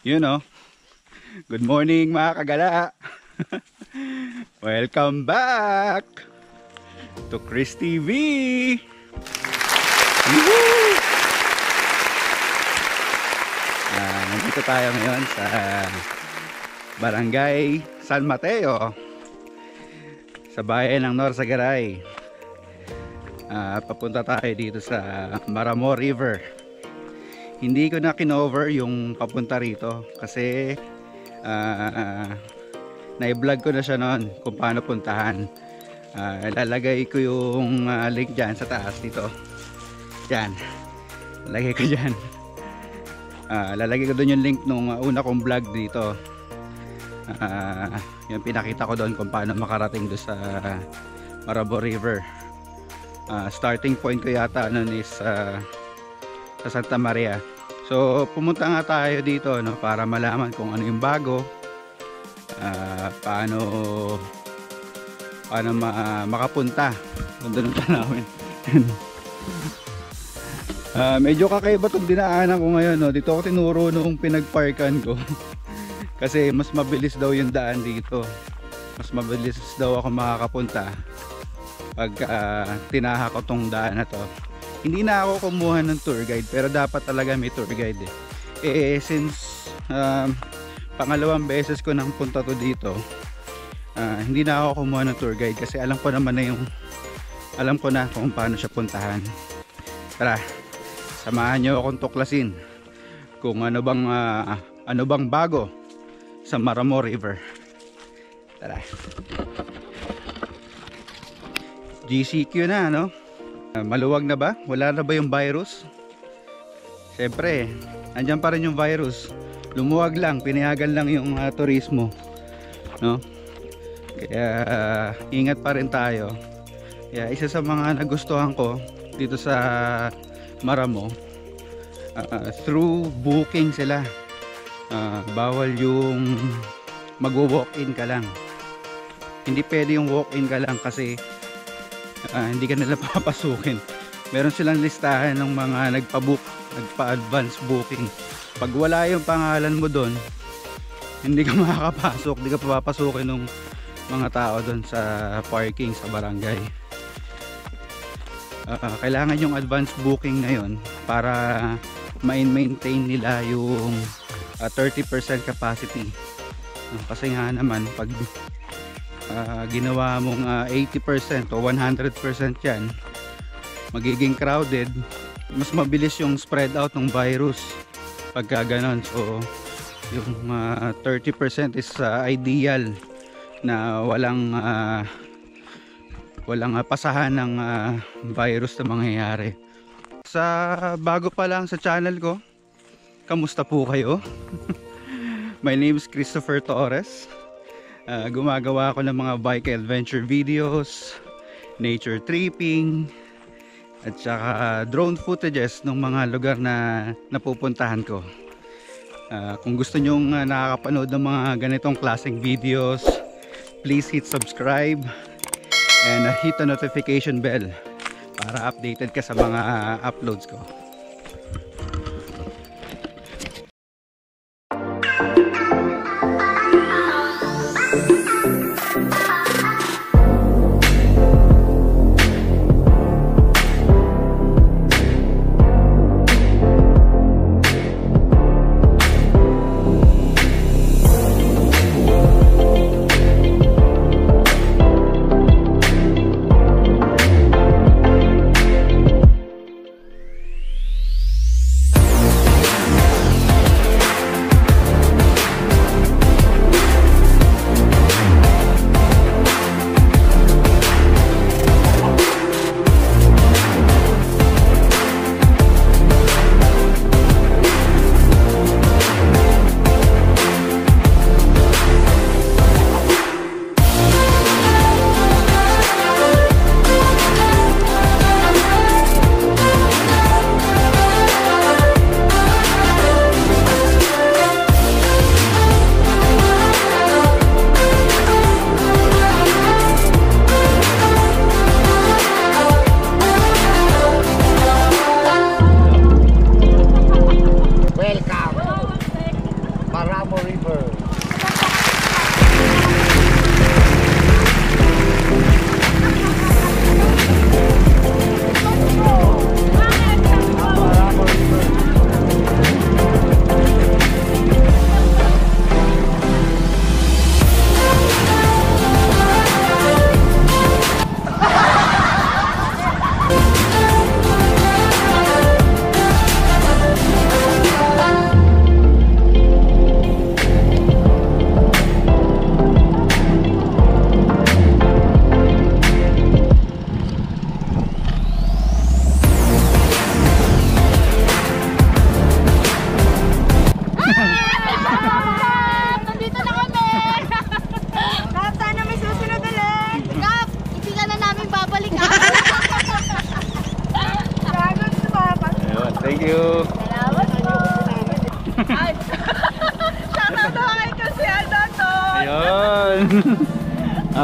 You know. Good morning mga kagala. Welcome back to Chris TV. Woohoo! Ah, nandito tayo ngayon sa Barangay San Mateo sa bayan ng Norsagaray. Ah, papunta tayo dito sa Maramo River. Hindi ko na kinover yung papunta rito kasi ah, na-vlog ko na siya noon kung paano puntahan. Ah, lalagay ko yung ah, link dyan sa taas dito. Yan. Lalagay ko dyan. Ah, lalagay ko doon yung link nung uh, una kong vlog dito. Ah, yung pinakita ko doon kung paano makarating doon sa Marabo River. Ah, starting point ko yata noon is ah, sa Santa Maria. So pumunta nga tayo dito no para malaman kung ano yung bago. Ah, paano paano ma- makapunta doon ng tanawin. Ah, medyo kakaiba tong dinaanan ko ngayon no. Dito ako tinuro nung pinagparkan ko. Kasi mas mabilis daw yung daan dito. Mas mabilis daw ako makakapunta pag ah, tinaha ko tong daan na to. Hindi na ako kumuha ng tour guide pero dapat talaga may tour guide eh. Eh since um, pangalawang beses ko nang punta to dito, ah, hindi na ako kumuha ng tour guide kasi alam ko naman na yung alam ko na kung paano siya puntahan. Tara, samahan niyo akong tuklasin kung ano bang ah, ano bang bago sa Maramo River. Tara. GCQ na no? Ah, maluwag na ba? Wala na ba yung virus? Siyempre, andyan pa rin yung virus. Lumuwag lang, pinayagan lang yung ah, turismo. No? Kaya ah, ingat pa rin tayo. Kaya isa sa mga nagustuhan ko dito sa Maramo ah, through booking sila. Ah, bawal yung magwo-walk-in ka lang. Hindi pwede yung walk-in ka lang kasi ah, hindi ka nila papasukin. Meron silang listahan ng mga nagpa-book, nagpa-advance booking. Pag wala yung pangalan mo doon, hindi ka makakapasok, hindi ka papapasukin ng mga tao doon sa parking sa barangay. Ah, kailangan yung advance booking ngayon para ma-maintain nila yung ah, 30% capacity. Ah, kasi nga naman pag ah, ginawa mong ah, 80% o 100% yan magiging crowded mas mabilis yung spread out ng virus pagka ganon. So yung ah, 30% is ah, ideal na walang ah, walang ah, pasahan ng ah, virus na mangyayari. Sa bago pa lang sa channel ko kamusta po kayo? My name is Christopher Torres Ah, gumagawa ako ng mga bike adventure videos nature tripping at saka drone footages ng mga lugar na napupuntahan ko. Ah, kung gusto nyong uh, nakakapanood ng mga ganitong klaseng videos please hit subscribe and uh, hit the notification bell para updated ka sa mga uh, uploads ko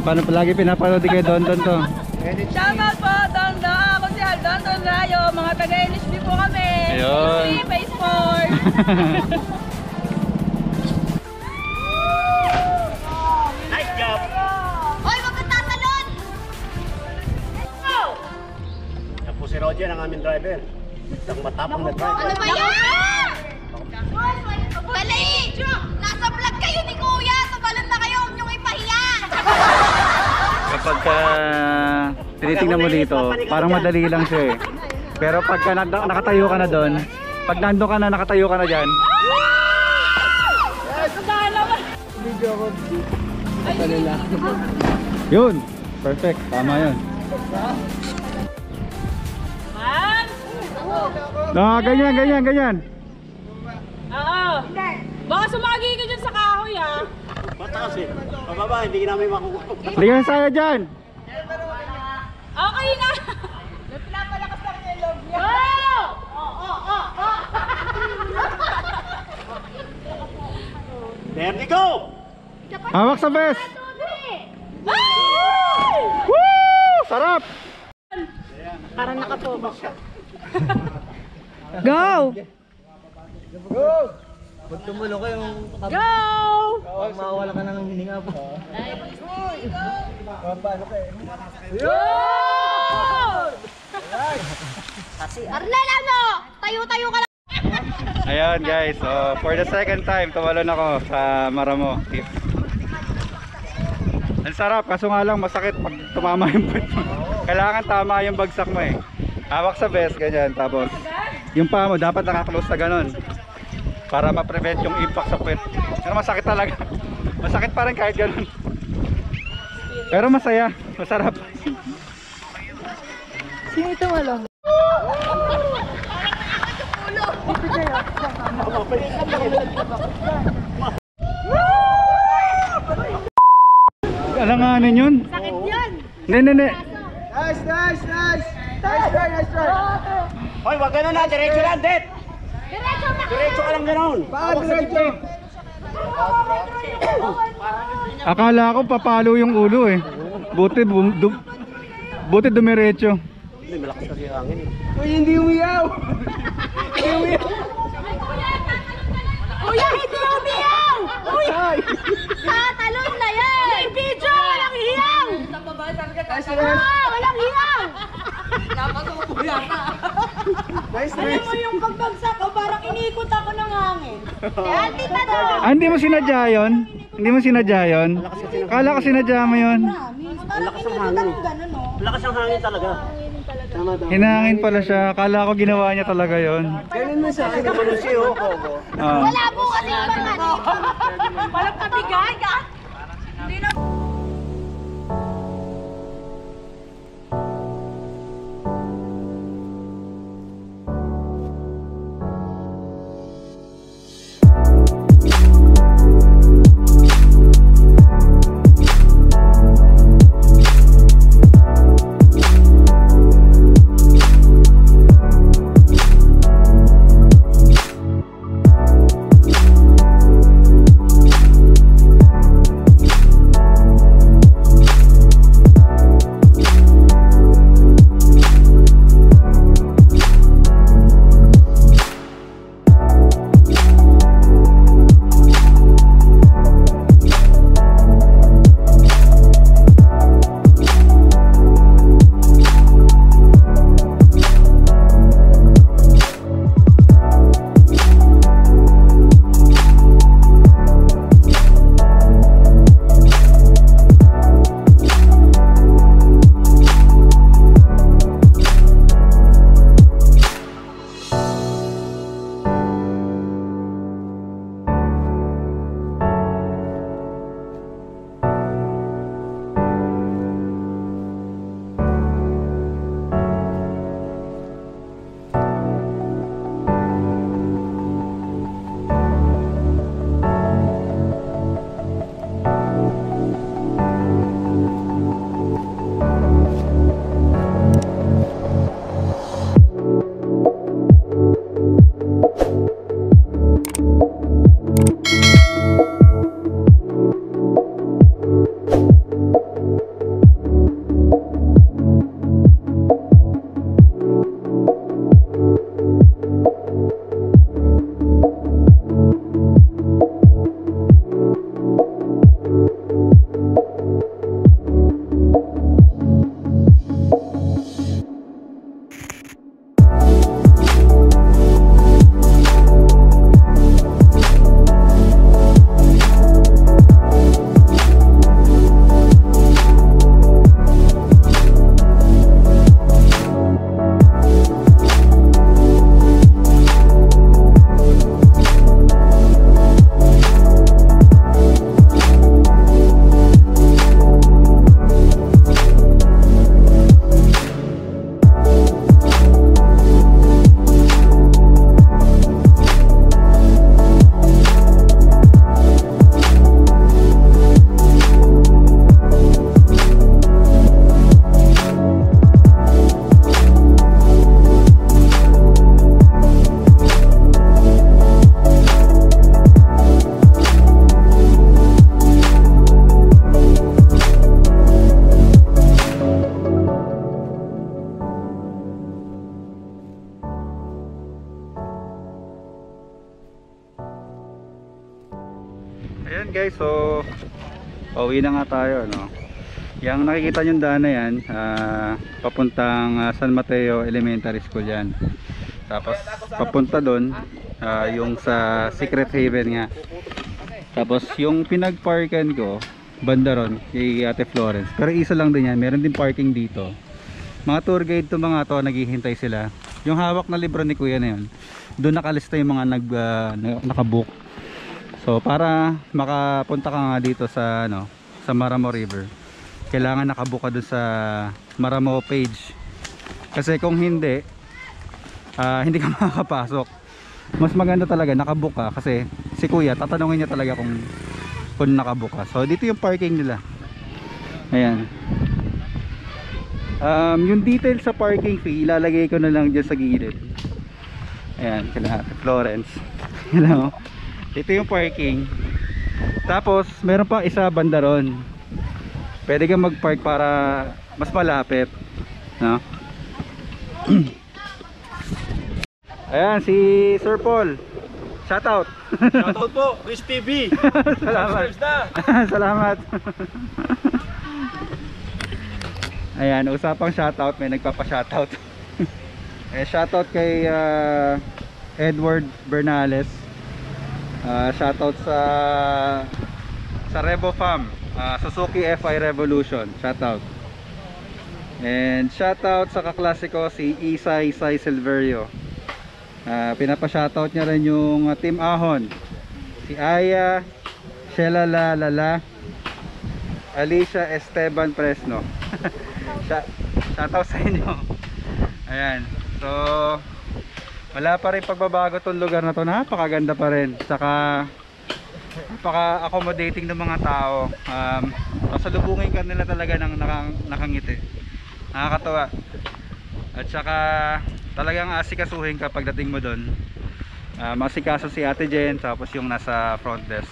paano palagi pinapanood kay Don Don to? Shoutout po, Don Don. Ako si Aldoto Rayo. Mga taga-LSB po kami. Ayun. LSB, Phase 4. Nice job! Hoy, wag kang tatalon! Yan po si Roger, ang aming driver. Isang matapang na driver. Ano ba yan? Dali! Nasa vlog kayo ni Kuya! Tumalon na kayo! Huwag niyong ipahiya! Kapag ka tinitingnan mo dito, parang madali lang siya eh. Pero pagka na, nakatayo ka na doon, pag nando ka na, nakatayo ka na dyan, yun, perfect, tama yun. Ah, ganyan, ganyan, ganyan. Oo. Baka sumagi ka dyan sa kahoy ah. Mataas eh. Pababa, hindi namin makukuha. Ka saya dyan. Okay na! Pinapalakas lang yung loob niya. Oh! Oh, oh, oh, oh! There we go! Hawak sa best. Woo! Sarap! Parang nakapokus siya. Go! Pag tumulo ka yung Go! pag mawala ka ng hininga po. Paano ka eh? Arnel, ano? Tayo-tayo ka lang. Ayan guys, so for the second time tumalon ako sa Maramo. Ang sarap, kaso nga lang masakit pag tumama yung puwet mo. Kailangan tama yung bagsak mo eh. Hawak sa vest, ganyan. Tapos, yung paa mo dapat nakaklose na ganon. Para ma-prevent yung impact sa puwet. Pero masakit talaga. Masakit pa rin kahit ganon. Pero masaya, masarap. Alanganin yun. Sakit. Hindi, hindi, hindi. Nice, nice, nice! Nice try, nice try! Hoy, wag ganun na, diretso lang, Det! Diretso na. Diretso ka lang ganun! Paa, diretso! Akala ko papalo yung ulo eh. Buti bum, du, buti dumiretso. Hindi, malakas kasi yung hangin eh. Uy, hindi umiyaw! Hindi umiyaw! Kuya, hindi umiyaw! Kuya! Tatalon na yan! May video! Walang hiyaw! Walang hiyaw! Nice, Alam nice! mo yung pagbagsak ko, parang inikot ako ng hangin. Kaya tita to! Ah, hindi mo sinadya yun? Hindi mo sinadya yun? Kala ko sinadya mo yun. Parang lakas ng hangin. gano'n, oh. Malakas ang hangin talaga. Tama daw. Hinangin pala siya. Kala ko ginawa niya talaga yun. Ganun mo sa akin. Naman siya, oh. Ah. Wala po kasi yung mga Walang pabigay ka? Ayan guys, so pauwi na nga tayo, no. Yang nakikita nyo daan na yan, ah, papuntang ah, San Mateo Elementary School yan. Tapos papunta doon, ah, yung sa Secret Haven nga. Tapos yung pinagparkan ko, banda ron, kay Ate Florence. Pero isa lang din yan, meron din parking dito. Mga tour guide to mga to, naghihintay sila. Yung hawak na libro ni Kuya na yun, doon nakalista yung mga nag, na- nakabook. So para makapunta ka nga dito sa ano, sa Maramo River, kailangan nakabook ka doon sa Maramo page. Kasi kung hindi, ah, hindi ka makakapasok. Mas maganda talaga nakabook ka kasi si Kuya tatanungin niya talaga kung kung nakabook ka. So dito yung parking nila. Ayan. Um, yung details sa parking fee ilalagay ko na lang dyan sa gilid. Ayan, Ate Florence. Hello. Dito yung parking. Tapos, meron pa isa banda ron. Pwede kang mag-park para mas malapit. No? Ayan, si Sir Paul. Shout out. Shoutout po, Chris TV. Salamat. Salamat. Ayan, usapang shoutout, may nagpapa-shoutout. eh, shoutout kay ah, Edward Bernales. Ah, shoutout sa sa Revo Fam, ah, Suzuki FI Revolution. Shoutout. And shoutout sa kaklase ko si Isay Isay Silverio. Ah, pinapa-shoutout niya rin yung ah, Team Ahon. Si Aya, Sheila Lala, Alicia Esteban Fresno. Shout shoutout sa inyo. Ayan. So, wala pa rin pagbabago tong lugar na to. Napakaganda pa rin. Saka, napaka-accommodating ng mga tao. Um, pasalubungin ka nila talaga ng nakang, nakangiti. Nakakatawa. At saka, talagang asikasuhin ka pagdating mo doon. Ah, masikaso si Ate Jen tapos yung nasa front desk.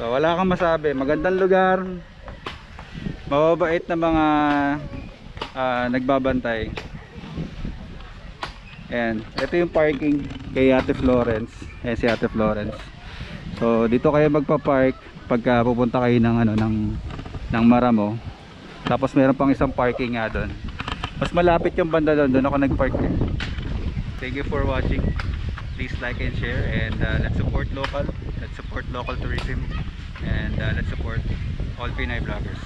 So wala kang masabi, magandang lugar. Mababait na mga ah, nagbabantay. Ayan, ito yung parking kay Ate Florence. Ayan si Ate Florence. So dito kayo magpa-park pagka pupunta kayo ng ano ng ng Maramo. Tapos meron pang isang parking nga doon. Mas malapit yung banda doon, doon ako nag-park. Eh. Thank you for watching. Please like and share and uh, let's support local. Let's support local tourism and uh, let's support all Pinay vloggers.